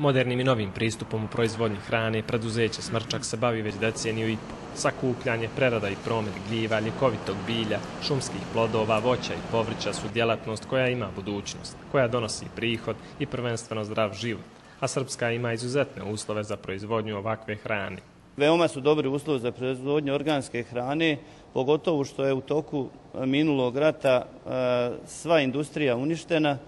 Modernim i novim pristupom u proizvodnji hrane preduzeće Smrčak se bavi već deceniju i sakupljanje, prerada i promet gljiva, ljekovitog bilja, šumskih plodova, voća i povrća su djelatnost koja ima budućnost, koja donosi prihod i prvenstveno zdrav život, a Srpska ima izuzetne uslove za proizvodnju ovakve hrane. Veoma su dobri uslovi za proizvodnju organske hrane, pogotovo što je u toku minulog rata e, sva industrija uništena,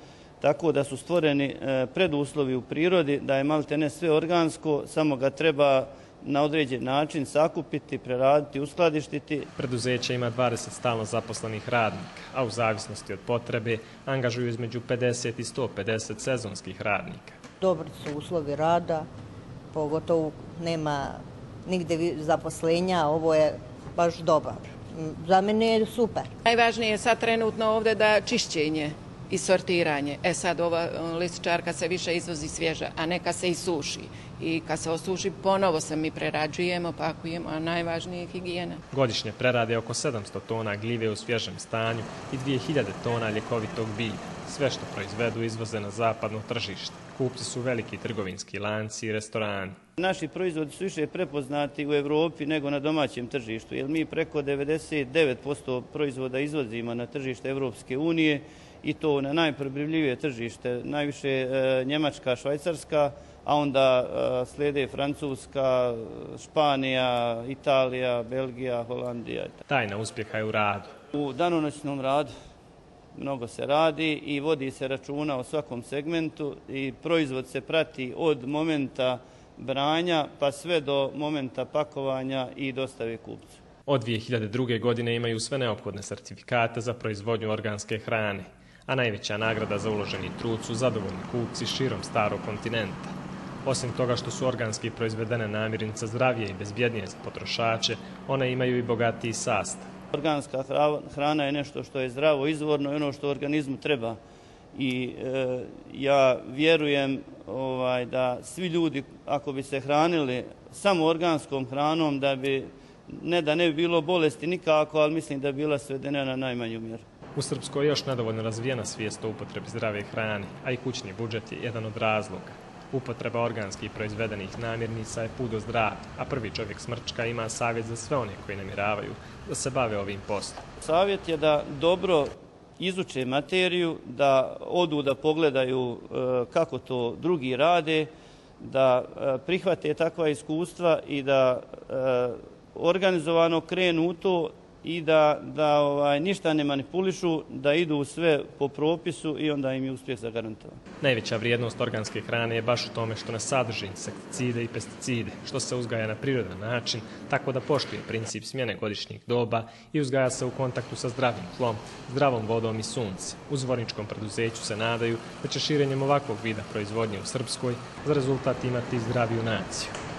tako da su stvoreni e, preduslovi u prirodi, da je malte ne sve organsko, samo ga treba na određen način sakupiti, preraditi, uskladištiti. Preduzeće ima 20 stalno zaposlenih radnika, a u zavisnosti od potrebe angažuju između 50 i 150 sezonskih radnika. Dobri su uslovi rada, pogotovo nema nigde zaposlenja, ovo je baš dobar. Za mene je super. Najvažnije je sad trenutno ovde da čišćenje i sortiranje. E sad ova lističarka se više izvozi svježa, a neka se i suši. I kad se osuši, ponovo se mi prerađujemo, pakujemo, a najvažnije je higijena. Godišnje prerade oko 700 tona gljive u svježem stanju i 2000 tona ljekovitog bilja. Sve što proizvedu izvoze na zapadno tržište. Kupci su veliki trgovinski lanci i restorani. Naši proizvodi su više prepoznati u Evropi nego na domaćem tržištu, jer mi preko 99% proizvoda izvozimo na tržište Evropske unije i to na najprobljivije tržište, najviše e, Njemačka, Švajcarska, a onda e, slede Francuska, Španija, Italija, Belgija, Holandija. Tajna uspjeha je u radu. U danonoćnom radu mnogo se radi i vodi se računa o svakom segmentu i proizvod se prati od momenta branja pa sve do momenta pakovanja i dostave kupcu. Od 2002. godine imaju sve neophodne sertifikate za proizvodnju organske hrane a najveća nagrada za uloženi trud su zadovoljni kupci širom starog kontinenta. Osim toga što su organski proizvedene namirnice zdravije i bezbjednije za potrošače, one imaju i bogatiji sastav. Organska hrana je nešto što je zdravo, izvorno i ono što organizmu treba. I e, ja vjerujem ovaj, da svi ljudi, ako bi se hranili samo organskom hranom, da bi, ne da ne bi bilo bolesti nikako, ali mislim da bi bila svedena na najmanju mjeru. U Srpskoj je još nedovoljno razvijena svijest o upotrebi zdrave hrane, a i kućni budžet je jedan od razloga. Upotreba organskih proizvedenih namirnica je put do zdravlja, a prvi čovjek smrčka ima savjet za sve one koji namiravaju da se bave ovim postom. Savjet je da dobro izuče materiju, da odu da pogledaju e, kako to drugi rade, da e, prihvate takva iskustva i da e, organizovano krenu u to i da, da ovaj, ništa ne manipulišu, da idu sve po propisu i onda im je uspjeh zagarantovan. Najveća vrijednost organske hrane je baš u tome što ne sadrži insekticide i pesticide, što se uzgaja na prirodan način, tako da poštuje princip smjene godišnjih doba i uzgaja se u kontaktu sa zdravim tlom, zdravom vodom i sunce. U zvorničkom preduzeću se nadaju da će širenjem ovakvog vida proizvodnje u Srpskoj za rezultat imati zdraviju naciju.